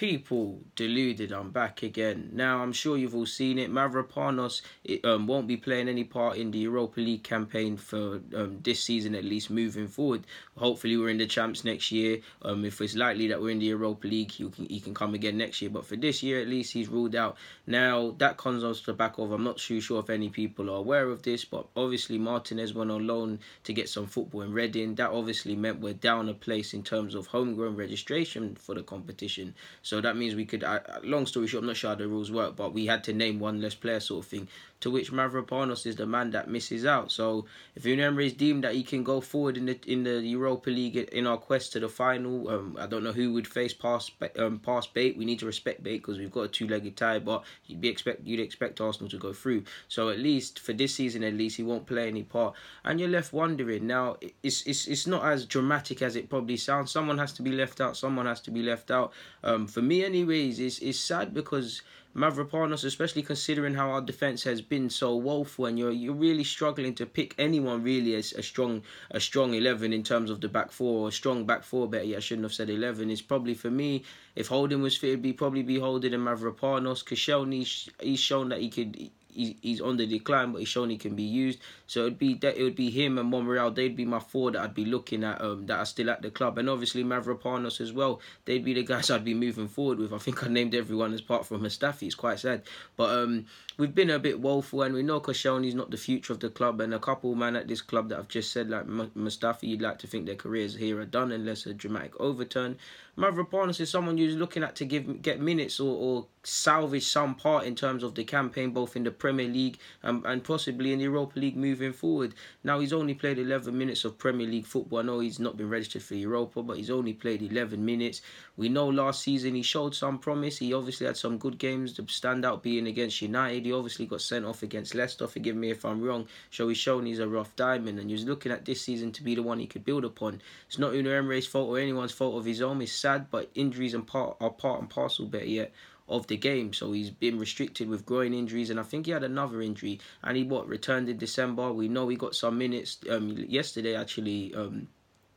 people deluded i'm back again. Now i'm sure you've all seen it. Mavropanos it, um, won't be playing any part in the europa league campaign for um, this season at least moving forward. Hopefully we're in the champs next year. Um, if it's likely that we're in the europa league he can, he can come again next year. But for this year at least he's ruled out. Now that comes on to the back of i'm not too sure if any people are aware of this but obviously martinez went on loan to get some football in reading. That obviously meant we're down a place in terms of homegrown registration for the competition that means we could, uh, long story short, I'm not sure how the rules work, but we had to name one less player sort of thing to which Mavropanos is the man that misses out. So if Unai is deemed that he can go forward in the in the Europa League in our quest to the final, um, I don't know who would face past um, past Bate. We need to respect Bate because we've got a two-legged tie, but you'd be expect you'd expect Arsenal to go through. So at least for this season, at least he won't play any part, and you're left wondering. Now it's it's it's not as dramatic as it probably sounds. Someone has to be left out. Someone has to be left out. Um, for me, anyways, it's it's sad because Mavropanos, especially considering how our defense has been so woeful, and you're you're really struggling to pick anyone really as a strong a strong eleven in terms of the back four or a strong back four. Better yet, I shouldn't have said eleven. It's probably for me. If Holding was fit, it'd be probably be Holding and Mavropanos. Koscielny, he's shown that he could he's, he's on the decline, but he's shown he can be used. So it'd be that it would be him and Monreal. They'd be my four that I'd be looking at um that are still at the club, and obviously Mavropanos as well. They'd be the guys I'd be moving forward with. I think I named everyone as apart from Mustafi. It's quite sad, but um we've been a bit woeful, and we know Koscielny's not the future of the club, and a couple man at this club that I've just said like Mustafi, you'd like to think their careers here are done unless a dramatic overturn. Mavropanos is someone who's looking at to give get minutes or, or salvage some part in terms of the campaign, both in the Premier League and, and possibly in the Europa League moving forward. Now, he's only played 11 minutes of Premier League football. I know he's not been registered for Europa, but he's only played 11 minutes. We know last season he showed some promise. He obviously had some good games. The standout being against United. He obviously got sent off against Leicester. Forgive me if I'm wrong. So he's shown he's a rough diamond, and he's looking at this season to be the one he could build upon. It's not Unai Emery's fault or anyone's fault of his own. It's sad, but injuries and part are part and parcel. Better yet of the game. So he's been restricted with groin injuries, and I think he had another injury. And he what returned in December. We know he got some minutes um, yesterday actually. Um,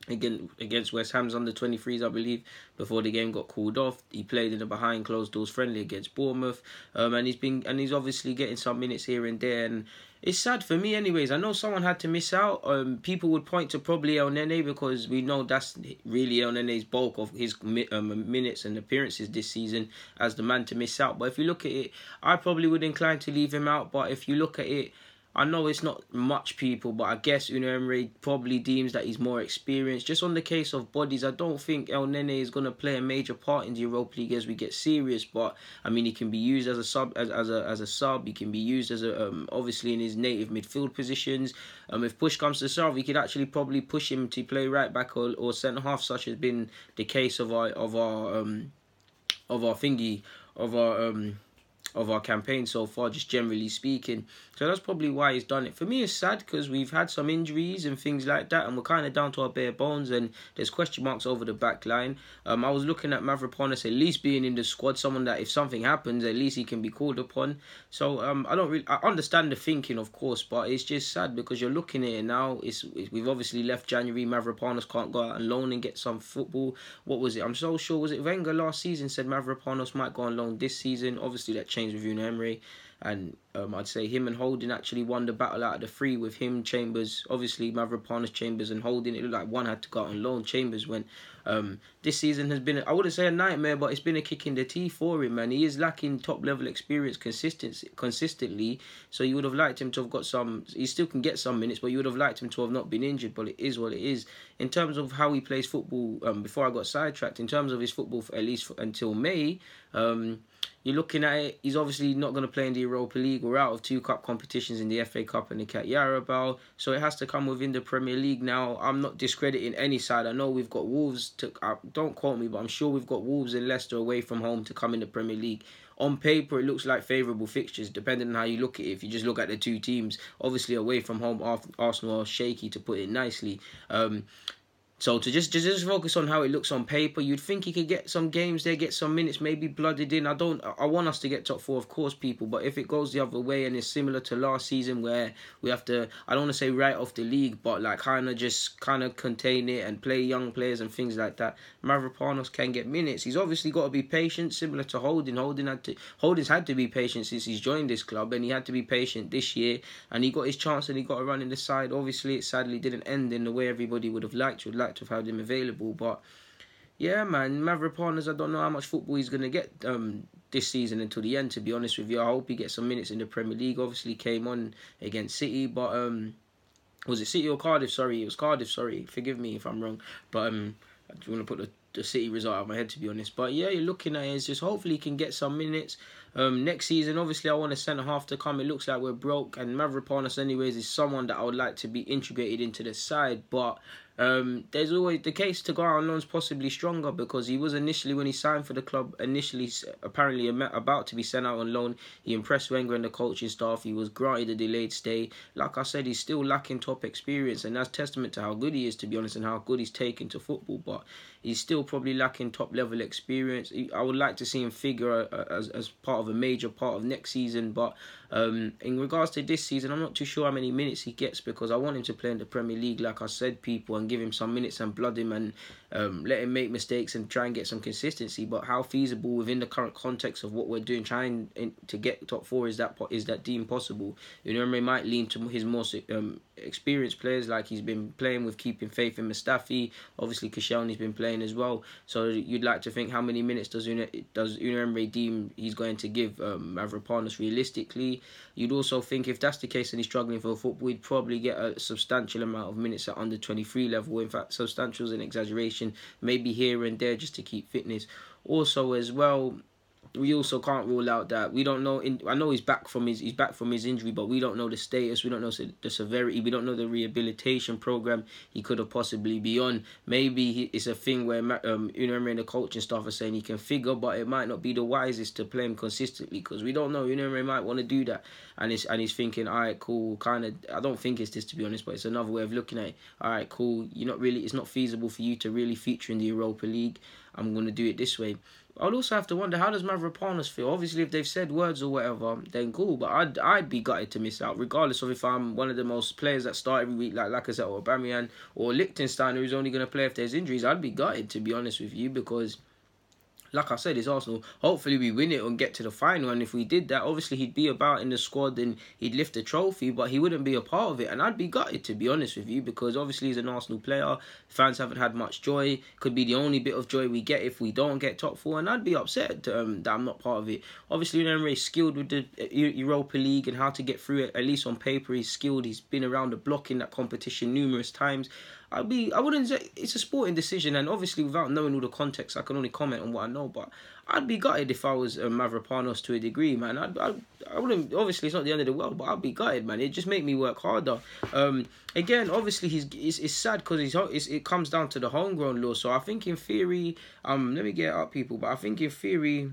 against West Ham's under 23s, I believe, before the game got called off. He played in a behind closed doors friendly against Bournemouth, um, and he's been and he's obviously getting some minutes here and there. And it's sad for me, anyways. I know someone had to miss out. Um, people would point to probably Elneny because we know that's really Elneny's bulk of his um, minutes and appearances this season as the man to miss out. But if you look at it, I probably would incline to leave him out. But if you look at it I know it's not much people, but I guess Unai Emery probably deems that he's more experienced. Just on the case of bodies, I don't think Elneny is going to play a major part in the Europa League as we get serious. But I mean, he can be used as a sub, as, as a as a sub. He can be used as a um, obviously in his native midfield positions. Um, if push comes to shove, we could actually probably push him to play right back or, or centre half, such has been the case of our of our um of our thingy of our um of our campaign so far, just generally speaking. So that's probably why he's done it. For me, it's sad because we've had some injuries and things like that, and we're kind of down to our bare bones, and there's question marks over the back line. Um, I was looking at Mavropanos at least being in the squad, someone that if something happens, at least he can be called upon. So um, I don't really, I understand the thinking, of course, but it's just sad because you're looking at it now. It's, it's we've obviously left January. Mavropanos can't go out and loan and get some football. What was it? I'm so sure was it Wenger last season said Mavropanos might go on loan this season. Obviously that changed with Unai Emery and um, I'd say him and Holding actually won the battle out of the three with him, Chambers, obviously Mavropanos, Chambers and Holding. It looked like one had to go out on loan. Chambers went. Um, this season has been, I wouldn't say a nightmare, but it's been a kick in the teeth for him, man. He is lacking top level experience consistency, consistently. So you would have liked him to have got some, he still can get some minutes, but you would have liked him to have not been injured, but it is what it is. In terms of how he plays football, um, before I got sidetracked, in terms of his football, for, at least for, until May, um, you're looking at it, he's obviously not going to play in the Europa League. We're out of two cup competitions in the FA Cup and the Carabao so it has to come within the Premier League now. I'm not discrediting any side. I know we've got Wolves to, uh, don't quote me, but I'm sure we've got Wolves and Leicester away from home to come in the Premier League. On paper, it looks like favourable fixtures, depending on how you look at it. If you just look at the two teams, obviously away from home, Arsenal are shaky to put it nicely. Um, So to just, just just focus on how it looks on paper, you'd think he could get some games there, get some minutes, maybe blooded in. I don't. I want us to get top four, of course, people. But if it goes the other way and it's similar to last season, where we have to, I don't want to say right off the league, but like kind of just kind of contain it and play young players and things like that. Mavropanos can get minutes. He's obviously got to be patient, similar to Holding. Holding had to, Holding's had to be patient since he's joined this club, and he had to be patient this year, and he got his chance and he got a run in the side. Obviously, it sadly didn't end in the way everybody would have liked. Would like to have had him available, but yeah, man, Mavropanos, I don't know how much football he's gonna get um this season until the end. To be honest with you, I hope he gets some minutes in the Premier League. Obviously, came on against City, but um, was it City or Cardiff? Sorry, it was Cardiff. Sorry, forgive me if I'm wrong, but um, I want to put the the City result out of my head to be honest. But yeah, you're looking at is just hopefully he can get some minutes. Um, next season, obviously, I want a centre half to come. It looks like we're broke, and Mavropanos, anyways, is someone that I would like to be integrated into the side. But um, there's always the case to go on loans possibly stronger because he was initially when he signed for the club initially apparently about to be sent out on loan. He impressed Wenger and the coaching staff. He was granted a delayed stay. Like I said, he's still lacking top experience, and that's testament to how good he is to be honest and how good he's taken to football. But he's still probably lacking top level experience. I would like to see him figure uh, as as part of a major part of next season, but um, in regards to this season, I'm not too sure how many minutes he gets because I want him to play in the Premier League, like I said, people, and give him some minutes and blood him and um, let him make mistakes and try and get some consistency. But how feasible within the current context of what we're doing, trying to get top four, is that is that deemed possible? You know, might lean to his more um, experienced players, like he's been playing with, keeping faith in Mustafi. Obviously, Koscielny's been playing as well. So you'd like to think how many minutes does Una, does Emery deem he's going to give um, realistically? You'd also think if that's the case and he's struggling for football, he'd probably get a substantial amount of minutes at under 23 level. In fact, substantial is an exaggeration, maybe here and there just to keep fitness. Also, as well, we also can't rule out that we don't know. In, I know he's back from his he's back from his injury, but we don't know the status. We don't know the severity. We don't know the rehabilitation program he could have possibly be on. Maybe he, it's a thing where um, you know, and the coaching staff are saying he can figure, but it might not be the wisest to play him consistently because we don't know. You know, he might want to do that, and it's and he's thinking, all right, cool, kind of. I don't think it's this to be honest, but it's another way of looking at it. All right, cool. You're not really. It's not feasible for you to really feature in the Europa League. I'm going to do it this way. I'd also have to wonder how does Mavropanos feel. Obviously, if they've said words or whatever, then cool. But I'd I'd be gutted to miss out, regardless of if I'm one of the most players that start every week, like Lacazette or Aubameyang or Lichtsteiner, who's only going to play if there's injuries. I'd be gutted to be honest with you because like I said, it's Arsenal. Hopefully, we win it and get to the final. And if we did that, obviously he'd be about in the squad and he'd lift the trophy, but he wouldn't be a part of it. And I'd be gutted to be honest with you because obviously he's an Arsenal player. Fans haven't had much joy. Could be the only bit of joy we get if we don't get top four, and I'd be upset um, that I'm not part of it. Obviously, Emery is skilled with the uh, Europa League and how to get through it. At least on paper, he's skilled. He's been around the block in that competition numerous times. I'd be I wouldn't say it's a sporting decision, and obviously without knowing all the context, I can only comment on what I know. But I'd be gutted if I was a Mavropanos to a degree, man. I'd, I'd I wouldn't obviously it's not the end of the world, but I'd be gutted, man. It just make me work harder. Um, again, obviously he's it's, it's sad because he's it's, it comes down to the homegrown law. So I think in theory, um, let me get up people, but I think in theory,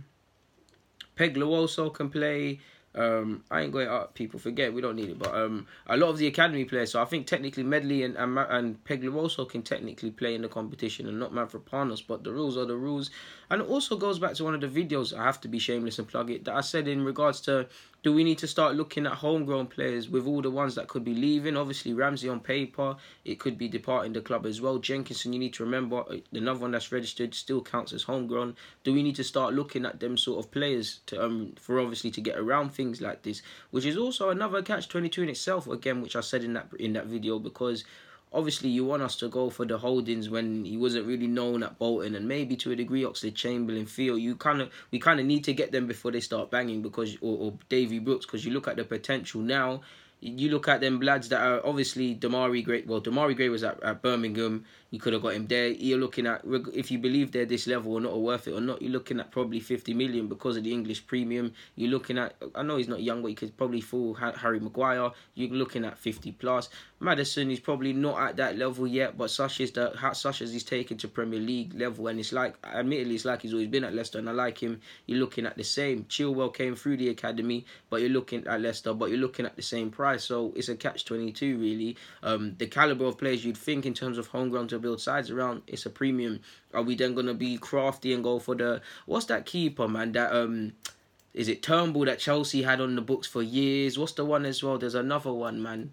Peglo also can play. Um, I ain't going up. People forget we don't need it, but um, a lot of the academy players. So I think technically Medley and and, and Peg also can technically play in the competition and not Mavropanos. But the rules are the rules, and it also goes back to one of the videos. I have to be shameless and plug it that I said in regards to do we need to start looking at homegrown players with all the ones that could be leaving? Obviously, Ramsey on paper, it could be departing the club as well. Jenkinson, you need to remember, uh, another one that's registered still counts as homegrown. Do we need to start looking at them sort of players to um for obviously to get around things like this, which is also another catch twenty two in itself again, which I said in that in that video because obviously you want us to go for the holdings when he wasn't really known at Bolton and maybe to a degree Oxlade Chamberlain feel you kind of we kind of need to get them before they start banging because or, or Davy Brooks because you look at the potential now you look at them lads that are obviously Demarai Gray. Well, Demarai Gray was at, at Birmingham. You could have got him there. You're looking at if you believe they're this level or not, or worth it or not. You're looking at probably 50 million because of the English premium. You're looking at. I know he's not young, but he could probably fool Harry Maguire. You're looking at 50 plus. Maddison is probably not at that level yet, but such is the such as he's taken to Premier League level, and it's like admittedly it's like he's always been at Leicester, and I like him. You're looking at the same. Chilwell came through the academy, but you're looking at Leicester, but you're looking at the same price. So it's a catch twenty two really. Um, the caliber of players you'd think in terms of homegrown to build sides around, it's a premium. Are we then gonna be crafty and go for the what's that keeper man that um is it Turnbull that Chelsea had on the books for years? What's the one as well? There's another one, man.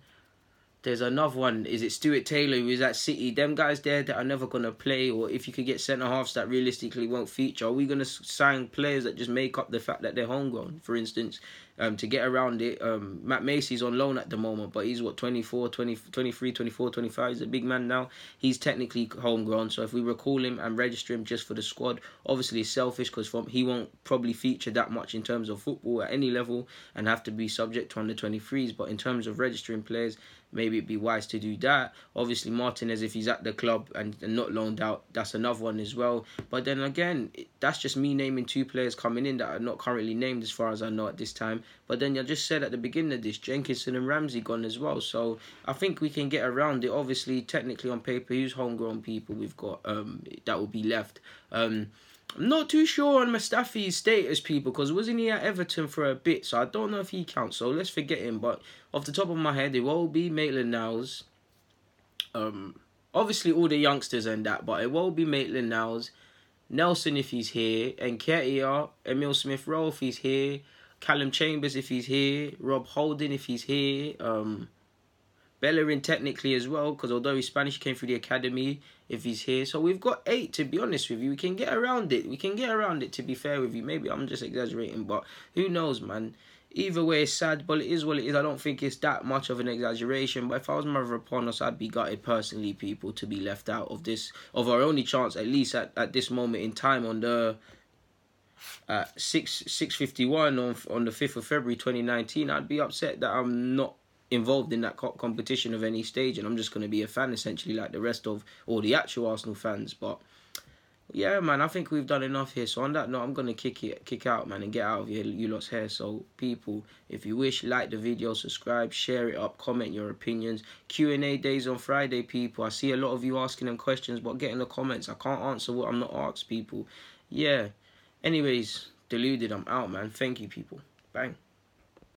There's another one. Is it Stuart Taylor who is at City? Them guys there that are never gonna play, or if you could get centre halves that realistically won't feature, are we gonna sign players that just make up the fact that they're homegrown? For instance, um, to get around it. Um, Matt Macey's on loan at the moment, but he's what 24, 20, 23, 24, 25. He's a big man now. He's technically homegrown, so if we recall him and register him just for the squad, obviously it's selfish because from he won't probably feature that much in terms of football at any level and have to be subject to under 23s. But in terms of registering players, maybe it'd be wise to do that. Obviously, Martinez, if he's at the club and, and not loaned out, that's another one as well. But then again, that's just me naming two players coming in that are not currently named as far as I know at this time. But then I just said at the beginning of this, Jenkinson and Ramsey gone as well. So I think we can get around it. Obviously, technically on paper, who's homegrown people we've got um, that will be left. Um, I'm not too sure on Mustafi's status, people, because wasn't he at Everton for a bit? So I don't know if he counts. So let's forget him. But off the top of my head, it will be Maitland Niles. Um, obviously all the youngsters and that, but it will be Maitland Niles. Nelson if he's here, and Emil Smith Rowe if he's here, Callum Chambers if he's here, Rob Holding if he's here, um, Bellerin technically as well, because although he's Spanish, he came through the academy if he's here. So we've got eight, to be honest with you. We can get around it. We can get around it, to be fair with you. Maybe I'm just exaggerating, but who knows, man. Either way, it's sad, but it is what it is. I don't think it's that much of an exaggeration. But if I was Mother Mavropanos, I'd be gutted personally, people, to be left out of this, of our only chance, at least at, at this moment in time on the at 6 651 on on the 5th of February 2019 I'd be upset that I'm not involved in that competition of any stage and I'm just going to be a fan essentially like the rest of all the actual Arsenal fans but yeah man I think we've done enough here. So on that note I'm going to kick it kick out man and get out of here. You lot's hair so people if you wish like the video subscribe share it up comment your opinions. Q&A days on Friday people. I see a lot of you asking them questions but get in the comments. I can't answer what I'm not asked people. Yeah. Anyways deluded I'm out man. Thank you people. Bang